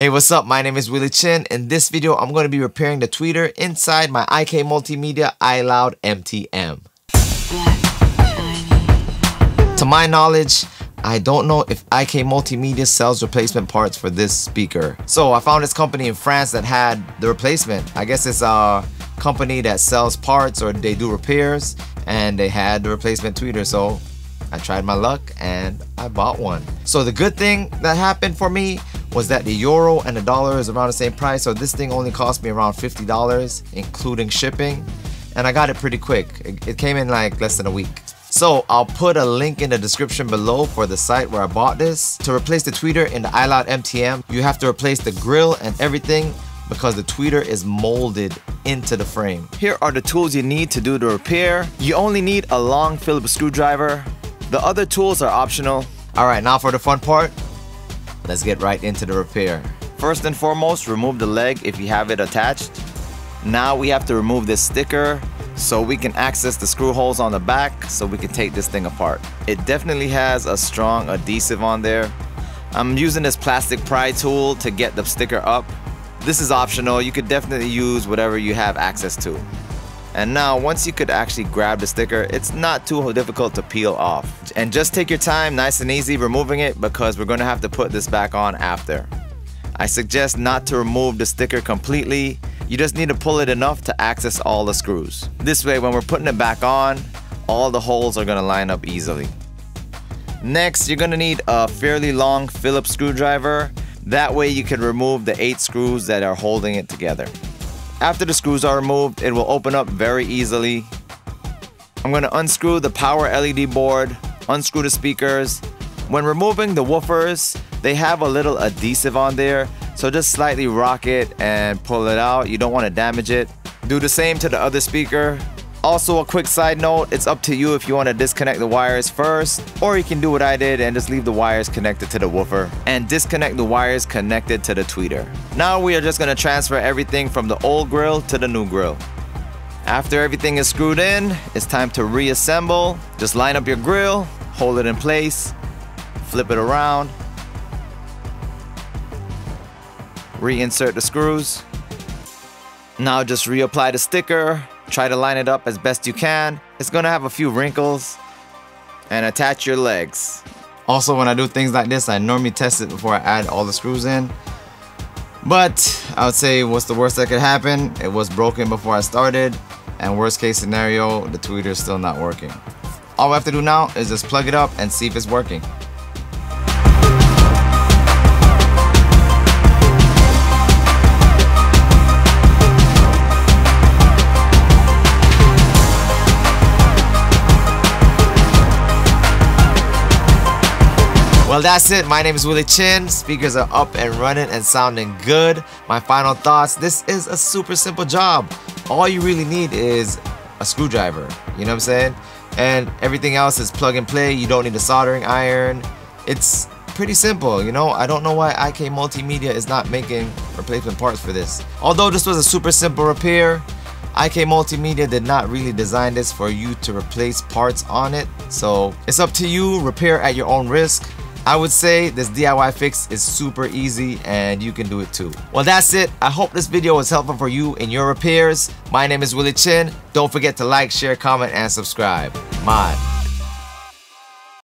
Hey, what's up? My name is Willy Chin. In this video, I'm going to be repairing the tweeter inside my IK Multimedia iLoud MTM. To my knowledge, I don't know if IK Multimedia sells replacement parts for this speaker. So I found this company in France that had the replacement. I guess it's a company that sells parts or they do repairs and they had the replacement tweeter. So I tried my luck and I bought one. So the good thing that happened for me was that the euro and the dollar is around the same price. So this thing only cost me around $50, including shipping. And I got it pretty quick. It, came in like less than a week. So I'll put a link in the description below for the site where I bought this. To replace the tweeter in the iLoud MTM, you have to replace the grill and everything because the tweeter is molded into the frame. Here are the tools you need to do the repair. You only need a long Phillips screwdriver. The other tools are optional. Alright, now for the fun part. Let's get right into the repair. First and foremost, remove the leg if you have it attached. Now we have to remove this sticker so we can access the screw holes on the back so we can take this thing apart. It definitely has a strong adhesive on there. I'm using this plastic pry tool to get the sticker up. This is optional, you could definitely use whatever you have access to. And now once you could actually grab the sticker, it's not too difficult to peel off. And just take your time, nice and easy removing it because we're to have to put this back on after. I suggest not to remove the sticker completely you just need to pull it enough to access all the screws. This way, when we're putting it back on, all the holes are gonna line up easily. Next, you're gonna need a fairly long Phillips screwdriver. That way you can remove the eight screws that are holding it together. After the screws are removed, it will open up very easily. I'm gonna unscrew the power LED board, unscrew the speakers. When removing the woofers, they have a little adhesive on there so just slightly rock it and pull it out. You don't want to damage it. Do the same to the other speaker. Also a quick side note, it's up to you if you want to disconnect the wires first or you can do what I did and just leave the wires connected to the woofer and disconnect the wires connected to the tweeter. Now we are just going to transfer everything from the old grill to the new grill. After everything is screwed in, it's time to reassemble. Just line up your grill, hold it in place, flip it around, reinsert the screws. Now just reapply the sticker, try to line it up as best you can. It's gonna have a few wrinkles and attach your legs. Also, when I do things like this, I normally test it before I add all the screws in. But I would say what's the worst that could happen? It was broken before I started and worst case scenario, the tweeter is still not working. All we have to do now is just plug it up and see if it's working. Well, that's it. My name is Willy Chin. Speakers are up and running and sounding good. My final thoughts this is a super simple job. All you really need is a screwdriver. You know what I'm saying? And everything else is plug and play. You don't need a soldering iron. It's pretty simple, you know? I don't know why IK Multimedia is not making replacement parts for this. Although this was a super simple repair, IK Multimedia did not really design this for you to replace parts on it. So it's up to you, repair at your own risk. I would say this DIY fix is super easy and you can do it too. Well, that's it. I hope this video was helpful for you in your repairs. My name is Willy Chin. Don't forget to like, share, comment, and subscribe. Mod.